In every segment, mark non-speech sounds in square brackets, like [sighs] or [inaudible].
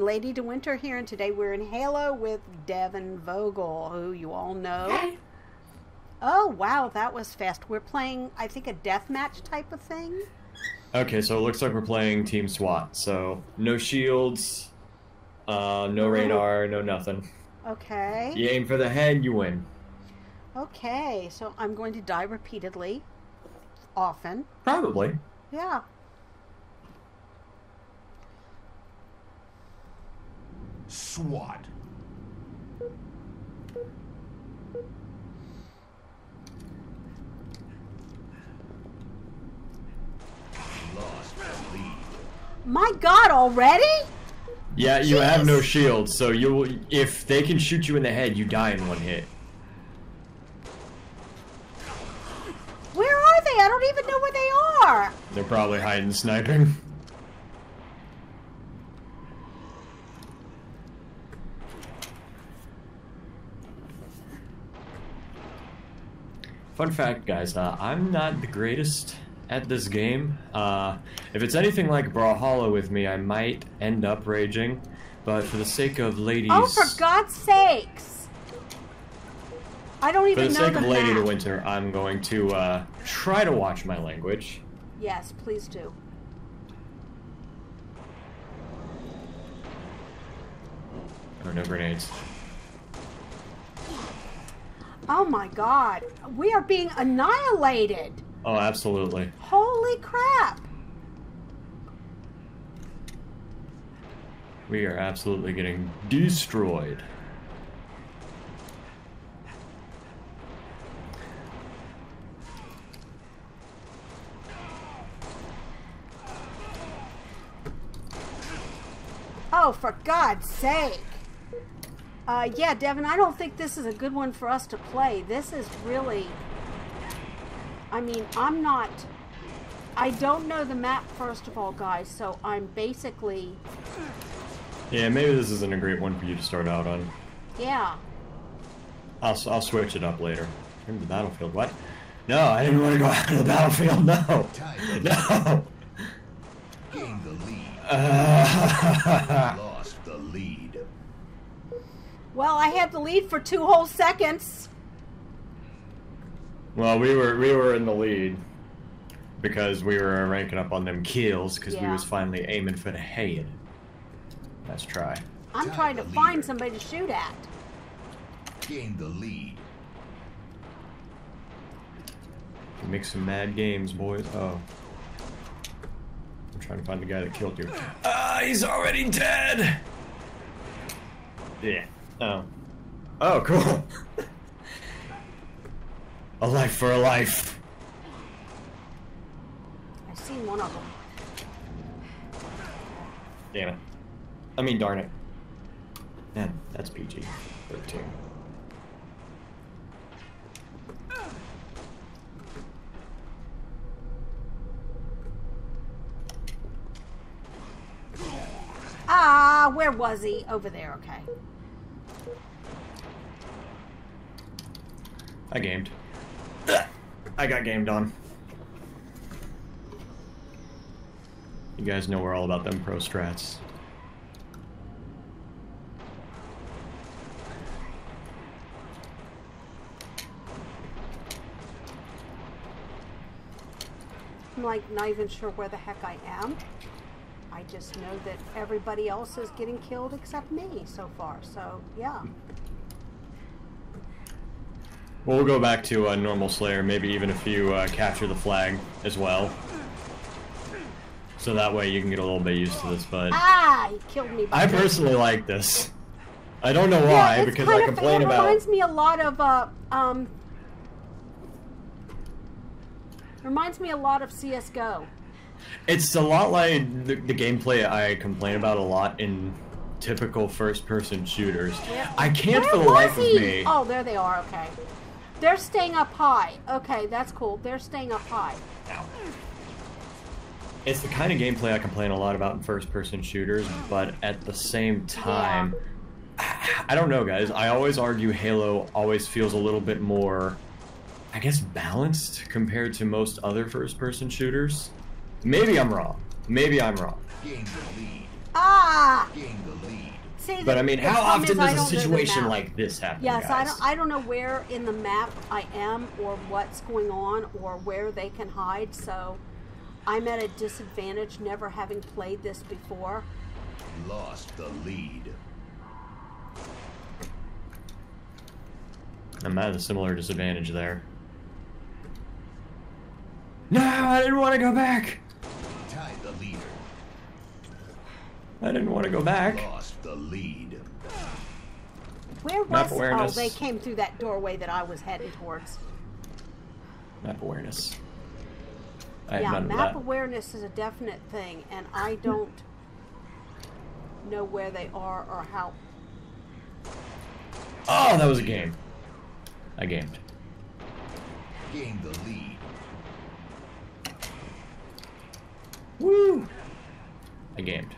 everyone, Lady Dewinter here, and today we're in Halo with Devin Vogel, who you all know. Oh, wow, that was fast. We're playing, I think, a deathmatch type of thing. Okay, so it looks like we're playing Team SWAT. So no shields, uh, no radar, no nothing. Okay. You aim for the head, you win. Okay, so I'm going to die repeatedly, often. Probably. Yeah. SWAT. Lost lead. My God, already? Yeah, you have no Jeez. shields, so you if they can shoot you in the head, you die in one hit. Where are they? I don't even know where they are. They're probably hiding sniping. Fun fact, guys, uh, I'm not the greatest at this game. Uh, if it's anything like Brawlhalla with me, I might end up raging. But for the sake of ladies, Oh, for God's sakes! I don't for even the know sake the of Lady to Winter, I'm going to uh, try to watch my language. Yes, please do. Oh, no grenades. Oh my God, we are being annihilated. Oh, absolutely. Holy crap! We are absolutely getting destroyed. Oh, for God's sake! Uh, yeah, Devin, I don't think this is a good one for us to play. This is really. I mean, I'm not. I don't know the map, first of all, guys, so I'm basically. Yeah, maybe this isn't a great one for you to start out on. Yeah. I'll, s- I'll switch it up later. In the battlefield, what? No, I didn't want to go [laughs] out of the battlefield, no! No! Gained the lead. [laughs] Well, I had the lead for two whole seconds. well, we were we were in the lead because we were ranking up on them kills because we was finally aiming for the head. Let's try. I'm Tied trying to the find leader. somebody to shoot at. Gained the lead. Make some mad games, boys. Oh. I'm trying to find the guy that killed you. Ah, he's already dead! Yeah. Oh. Oh, cool. a life for a life. I've seen one of them. Damn it. I mean, darn it. Man, that's PG. 13. Ah, where was he? Over there, okay. I gamed. I got gamed on. You guys know we're all about them pro strats. I'm like not even sure where the heck I am. I just know that everybody else is getting killed except me so far. So yeah. Well, we'll go back to uh, normal Slayer, maybe even if you uh, capture the flag as well. So that way you can get a little bit used to this, but Ah, he killed me. I personally like this. I don't know why, it's because I of- complain it about... reminds me a lot of uh um. Reminds me a lot of CS:GO. It's a lot like the, the gameplay I complain about a lot in typical first-person shooters. Yep. I can't Where for the life he? of me... Oh, there they are. Okay, they're staying up high. Okay, that's cool. They're staying up high. Ow. It's the kind of gameplay I complain a lot about in first person shooters, but at the same time, I don't know, guys. I always argue Halo always feels a little bit more, I guess, balanced compared to most other first person shooters. Maybe I'm wrong. Maybe I'm wrong. Gained the lead. Ah! Gain the lead. See, But the- I mean, how often does a don't know the situation like this happen? Yes, I don't. I don't know where in the map I am, or what's going on, or where they can hide. So, I'm at a disadvantage, never having played this before. Lost the lead. I'm at a similar disadvantage there. No, I didn't want to go back. Tied the leader. I didn't want to go back. Lost the lead. Where was? Map Oh, they came through that doorway that I was heading towards. Map awareness. I yeah, map that. awareness is a definite thing, and I don't know where they are or how. Oh, that was a game. I gamed. Gain the lead. Woo! I gamed.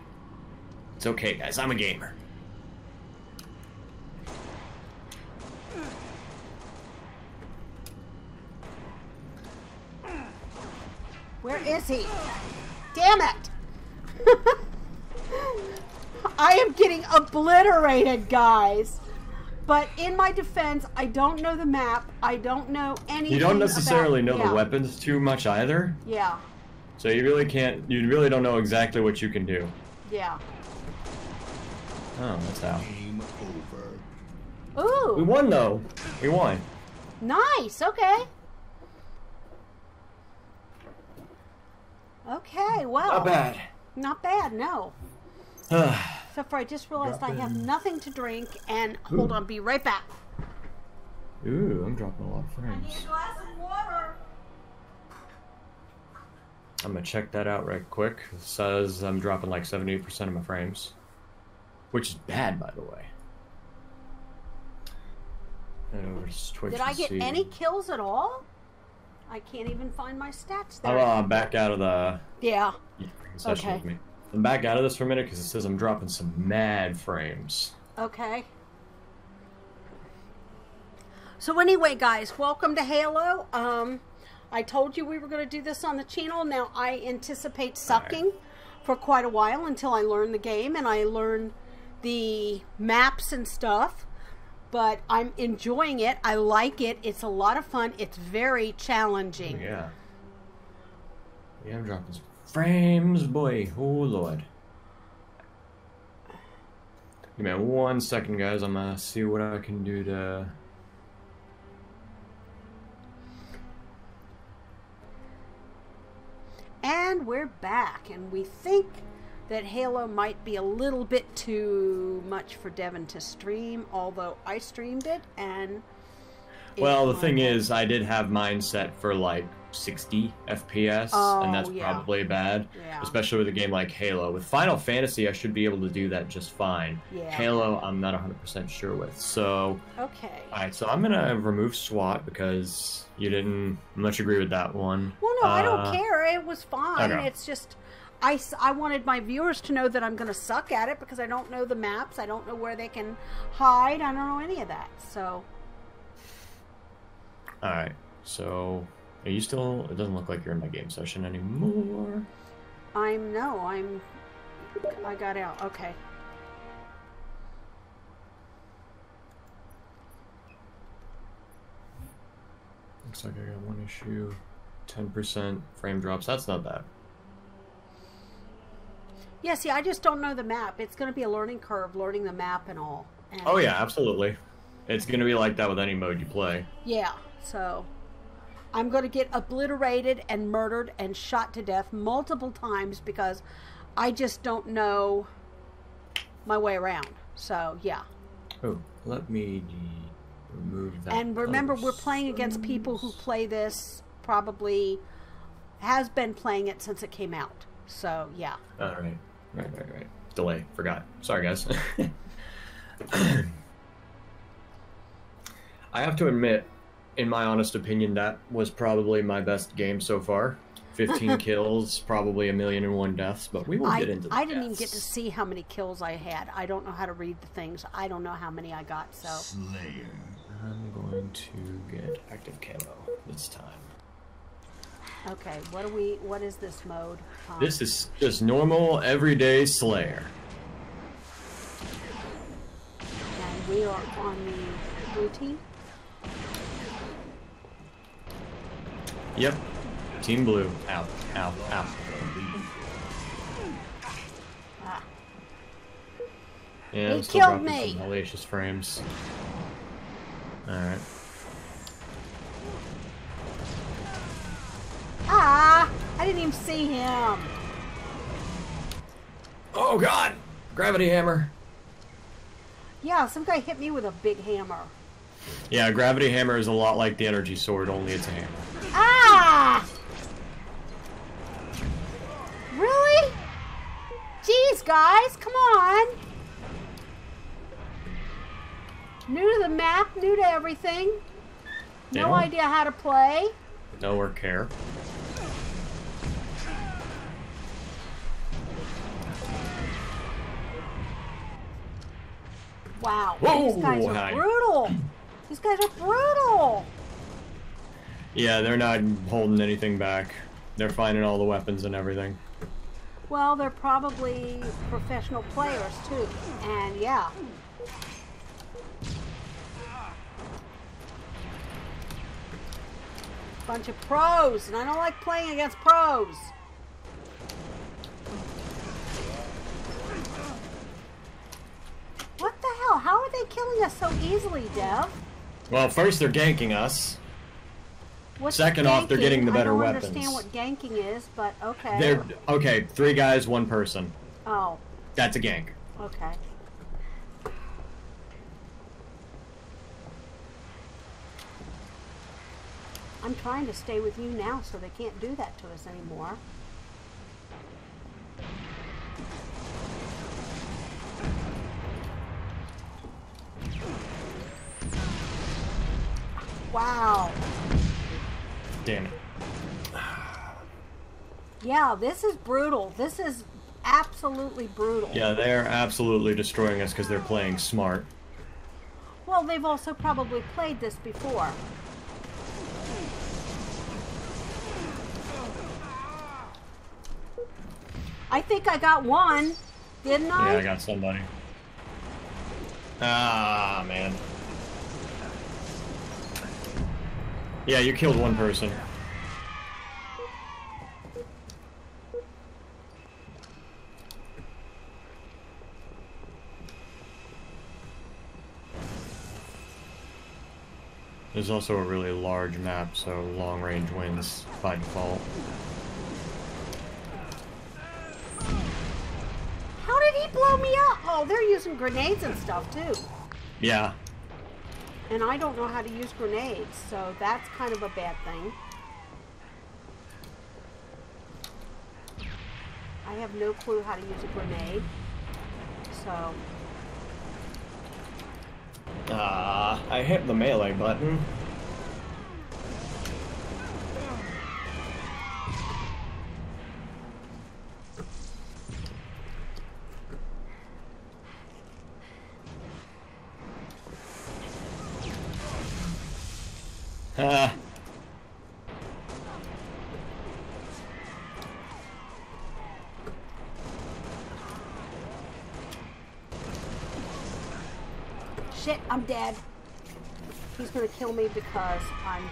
It's okay, guys. I'm a gamer. Where is he? Damn it! [laughs] I am getting obliterated, guys. But in my defense, I don't know the map. I don't know anything. You don't necessarily about- know yeah, the weapons too much either, Yeah, so you really can't. You really don't know exactly what you can do. yeah. Oh, that's how. Game over. We won though. We won. nice. Okay. Okay. Well, Not bad. Not bad. No. [sighs] Except for I just realized I have nothing to drink. And hold on, be right back. Ooh, I'm dropping a lot of frames. I need a glass of water. I'm gonna check that out right quick. It says I'm dropping like 78% of my frames, which is bad, by the way. Head over to Twitch Did I get see. any kills at all? I can't even find my stats there. I'm uh, back out of the yeah. Okay. I'm back out of this for a minute because it says I'm dropping some mad frames. Okay. So anyway, guys, welcome to Halo. Um, I told you we were going to do this on the channel. Now I anticipate sucking for quite a while until I learn the game and I learn the maps and stuff. But I'm enjoying it. I like it. It's a lot of fun. It's very challenging. Yeah. Yeah, I'm dropping some frames, boy. Oh lord. Give me one second, guys. I'm gonna see what I can do to. And we're back, and we think that Halo might be a little bit too much for Devin to stream, although I streamed it and. it Well, the thing is, I did have mine set for like 60 FPS, Oh, and that's yeah. probably bad, Yeah. especially with a game like Halo. With Final Fantasy, I should be able to do that just fine. Yeah. Halo, I'm not 100% sure with. So, Okay. alright, so I'm gonna remove SWAT because you didn't much agree with that one. Well, no, I don't Uh, care. It was fine. okay. It's just. I, I wanted my viewers to know that I'm going to suck at it because I don't know the maps. I don't know where they can hide. I don't know any of that. So, Alright, so are you still? It doesn't look like you're in my game session anymore. I'm. No, I'm. I got out. Okay. Looks like I got one issue, 10% frame drops. That's not bad. Yeah, see, I just don't know the map. It's going to be a learning curve, learning the map and all. And Oh yeah, absolutely. It's gonna be like that with any mode you play. Yeah, so I'm going to get obliterated and murdered and shot to death multiple times because I just don't know my way around. So, yeah. Oh, let me remove that. And remember, we're playing against people who play this probably has been playing it since it came out. So, yeah. All right, right, right, right. Delay. Forgot. Sorry, guys. [laughs] I have to admit, in my honest opinion, that was probably my best game so far. 15 [laughs] kills, probably a million and one deaths, but we will I, get into the I didn't even get to see how many kills I had. I don't know how to read the things. I don't know how many I got, so. Slayer. I'm going to get active camo this time. Okay, what do we? What is this mode? Um, this is just normal, everyday Slayer. And we are on the routine. Yep. Team Blue. Out. Out. Out. Ah. Yeah, he I'm still killed me. Malicious frames. All right. Ah! I didn't even see him. Oh god! Gravity hammer. Yeah, some guy hit me with a big hammer. Yeah, gravity hammer is a lot like the energy sword, only it's a hammer. Ah! Really? Jeez, guys, come on. New to the map, new to everything. No Yeah. idea how to play. Know or care. Wow, Whoa, these guys are hi. brutal. These guys are brutal. Yeah, they're not holding anything back. They're finding all the weapons and everything. Well, they're probably professional players too. And yeah. Bunch of pros, and I don't like playing against pros. What the hell? How are they killing us so easily, Dev? Well, first they're ganking us. What's Second off, they're getting the better I don't weapons. understand what ganking is, but okay. They're okay. Three guys, one person. Oh, That's a gank. okay. I'm trying to stay with you now so they can't do that to us anymore. Wow. Damn it. Yeah, this is brutal. This is absolutely brutal. Yeah, they're absolutely destroying us because they're playing smart. Well, they've also probably played this before. I think I got one, didn't I? Yeah, I got somebody. Ah, man. Yeah, you killed one person. There's also a really large map, so long range wins by default. How did he blow me up? Oh, they're using grenades and stuff too. Yeah, And I don't know how to use grenades, so that's kind of a bad thing. I have no clue how to use a grenade. So, Ah, I hit the melee button. Ah. Shit, I'm dead. He's gonna kill me because I'm.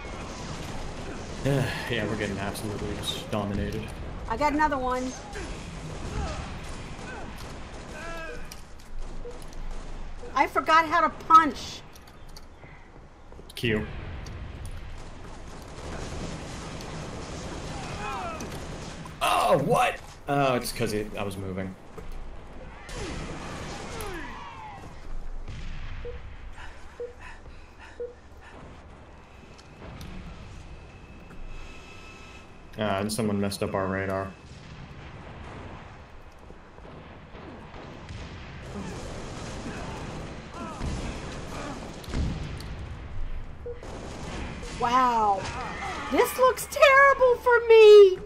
[sighs] yeah, we're getting absolutely dominated. I got another one. I forgot how to punch. Q. Oh, what? Oh, it's because I was moving. Someone messed up our radar. Wow. This looks terrible for me.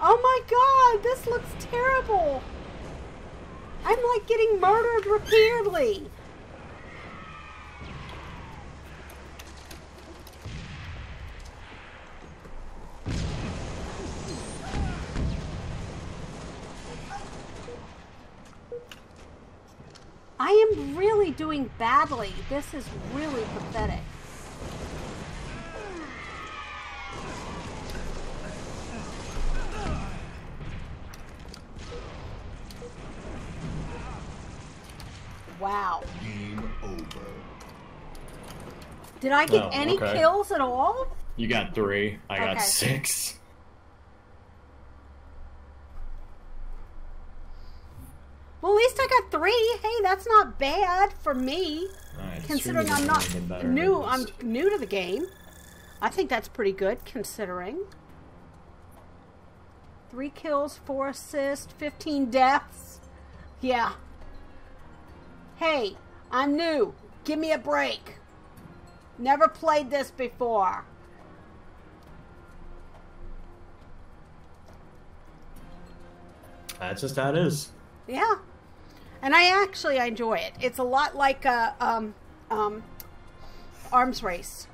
Oh my god, this looks terrible. I'm like getting murdered repeatedly. I am really doing badly. This is really pathetic. Wow. Game over. Did I get Oh, any okay. kills at all? You got three. I got six. Well, at least I got three. Hey, that's not bad for me. Alright, Considering I'm not new, I'm new to the game. I think that's pretty good considering. Three kills, four assists, 15 deaths. Yeah. Hey, I'm new. Give me a break. Never played this before. That's just how it is. Yeah. And I actually I enjoy it. It's a lot like a um, um, arms race.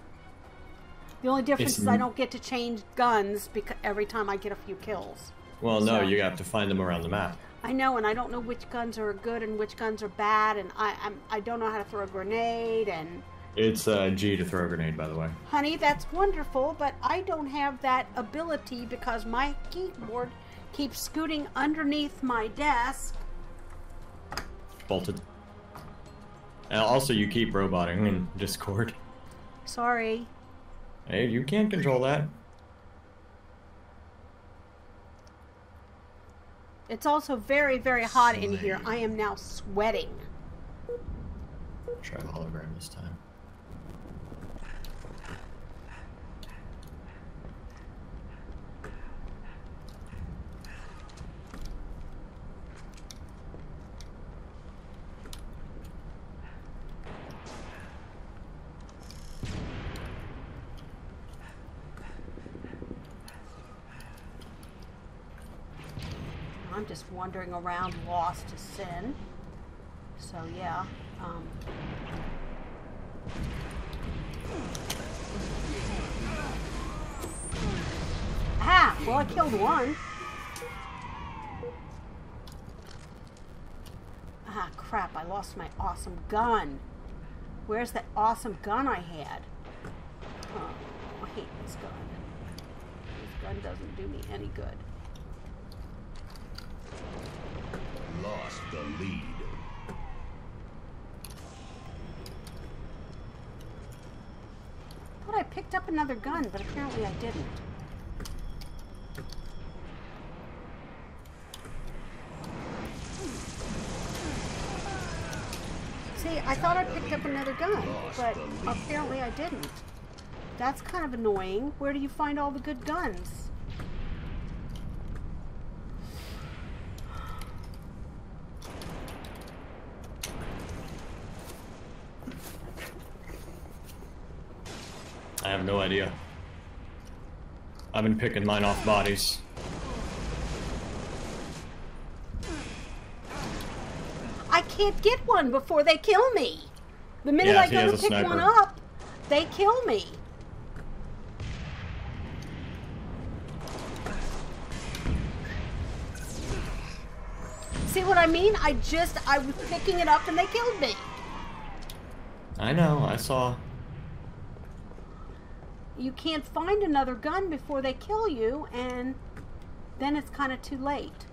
The only difference It's is I don't get to change guns because every time I get a few kills. Well, no, So- you have to find them around the map. I know, and I don't know which guns are good and which guns are bad, and I I'm, I don't know how to throw a grenade. And It's uh, G to throw a grenade, by the way. honey, that's wonderful, but I don't have that ability because my keyboard keeps scooting underneath my desk. Bolted. And also, you keep roboting in Discord. Sorry. Hey, you can't control that. It's also very, very hot in here. I am now sweating. Try the hologram this time. I'm just wandering around lost to sin. So yeah. Um, ah, well I killed one. Ah, crap! I lost my awesome gun. Where's that awesome gun I had? Oh, I hate this gun. This gun doesn't do me any good. Lost the lead. thought I picked up another gun, but apparently I didn't. See, I thought I picked up another gun, but apparently I didn't. That's kind of annoying. Where do you find all the good guns? I have no idea. I've been picking mine off bodies. I can't get one before they kill me. The minute Yeah, I go to pick one up, they kill me. See what I mean? I just I was picking it up and they killed me. I know, I saw. You can't find another gun before they kill you and then it's kind of too late.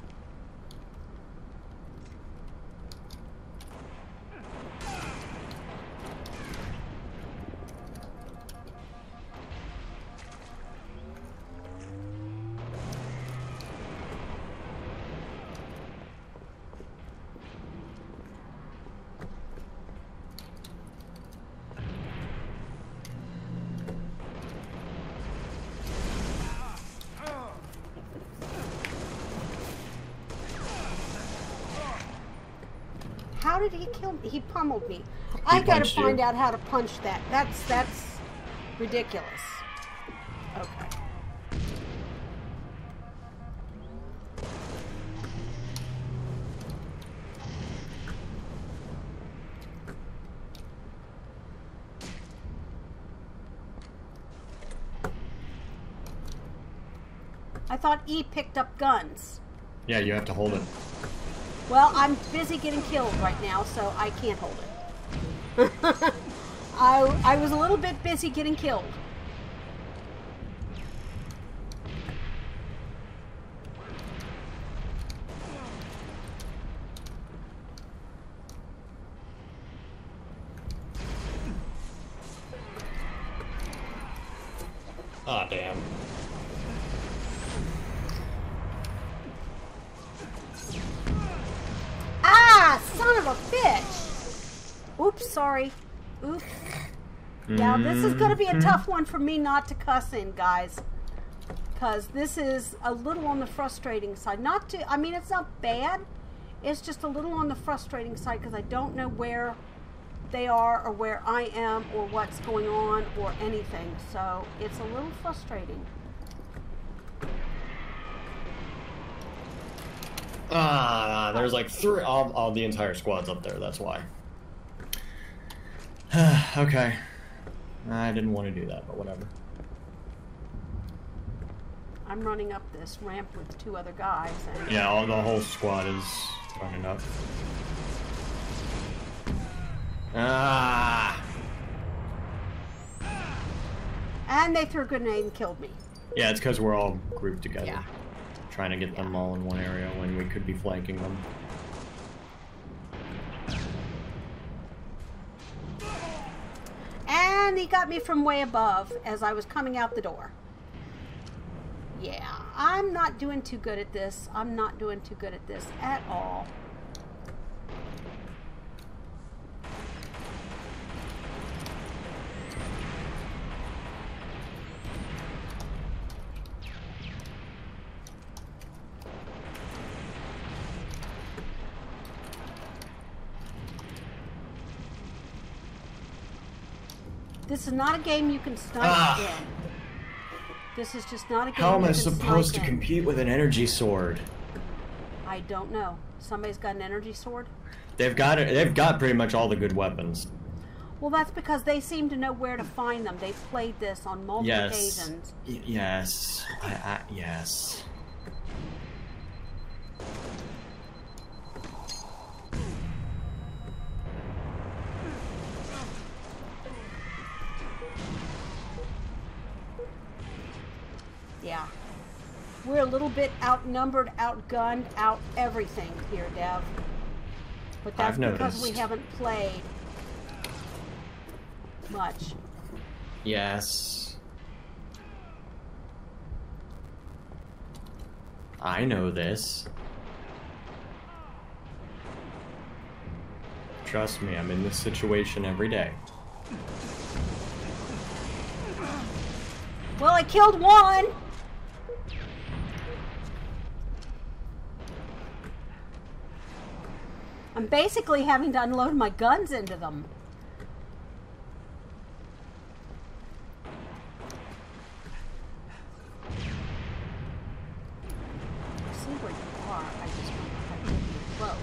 How did he kill me? He pummeled me. I gotta punched you. find out how to punch that. That's that's ridiculous. Okay. I thought E picked up guns. Yeah, you have to hold it. Well, I'm busy getting killed right now, so I can't hold it. [laughs] I, I was a little bit busy getting killed. Ah, damn. Sorry. Oops. Now, this is going to be a tough one for me not to cuss in, guys. Because this is a little on the frustrating side. Not to, I mean, it's not bad. It's just a little on the frustrating side because I don't know where they are or where I am or what's going on or anything. So it's a little frustrating. Ah, there's like three. All, all the entire squad's up there. That's why. [sighs] okay. I didn't want to do that, but whatever. I'm running up this ramp with two other guys. And Yeah, all, the whole squad is running up. Ah. And they threw a grenade and killed me. Yeah, it's because we're all grouped together. Yeah. Trying to get them all in one area when we could be flanking them. He got me from way above as I was coming out the door. Yeah, I'm not doing too good at this. I'm not doing too good at this at all. This is not a game you can snipe Ah. in. This is just not a game How am I supposed to in. compete with an energy sword? I don't know. Somebody's got an energy sword? They've got it. They've got pretty much all the good weapons. Well, that's because they seem to know where to find them. They've played this on multiple Yes. occasions. Y- yes. I, I, yes. Little bit outnumbered, outgunned, out everything here, Dev. But that's I've because we haven't played much. Yes. I know this. Trust me, I'm in this situation every day. Well, I killed one! I'm basically having to unload my guns into them. I see where you are. I just don't know how to get you close.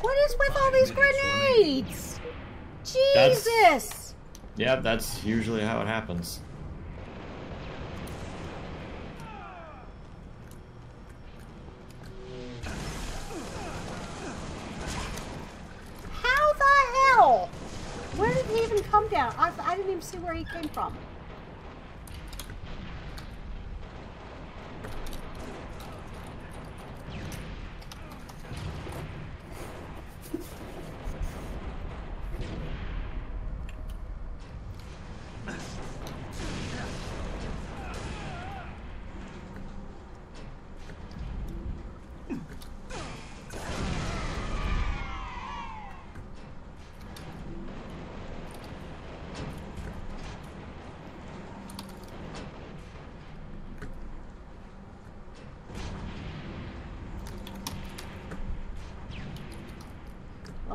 What is with all these Five minutes remaining. grenades? That's- Jesus! Yeah, that's usually how it happens. How the hell? Where did he even come down? I, I didn't even see where he came from.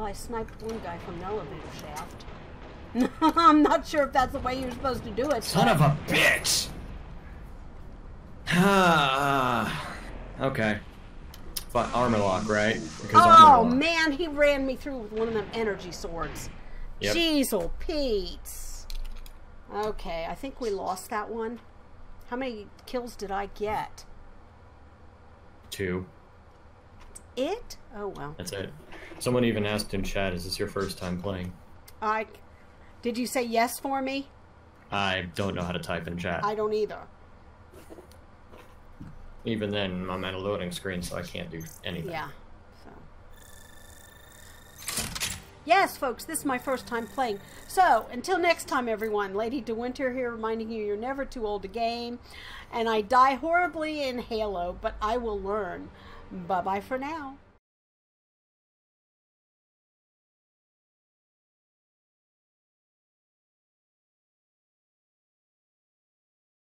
Well, I sniped one guy from the elevator shaft. [laughs] I'm not sure if that's the way you're supposed to do it. Son but- of a bitch! [sighs] Okay. fi- armor lock, right? Because Oh lock. man, he ran me through with one of them energy swords. Yep. Jeez, Pete. Okay, I think we lost that one. How many kills did I get? Two. It? Oh well. That's it. Someone even asked in chat, "Is this your first time playing?" I. Did you say yes for me? I don't know how to type in chat. I don't either. Even then, I'm at a loading screen, so I can't do anything. Yeah. So. Yes, folks, this is my first time playing. So, until next time, everyone, Lady Dewinter here reminding you you're never too old to game. And I die horribly in Halo, but I will learn. Bye bye for now.